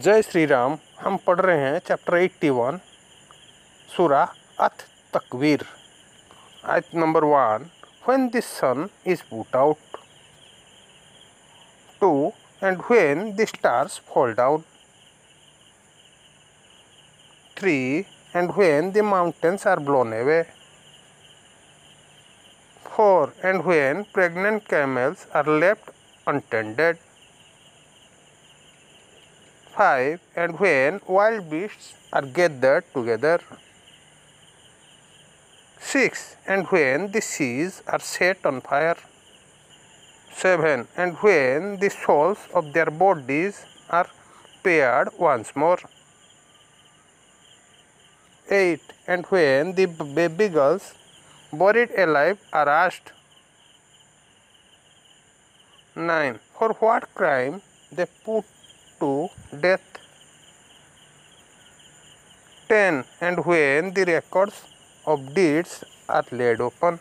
जय श्री राम हम पढ़ रहे हैं चैप्टर 81 सूरा अथ तकवीर आयत number one when the sun is put out two and when the stars fall down three and when the mountains are blown away four and when pregnant camels are left untended 5 and when wild beasts are gathered together. 6 and when the seas are set on fire. 7 and when the souls of their bodies are paired once more. 8 and when the baby girls buried alive are asked. 9 for what crime they put to death. 10. And when the records of deeds are laid open.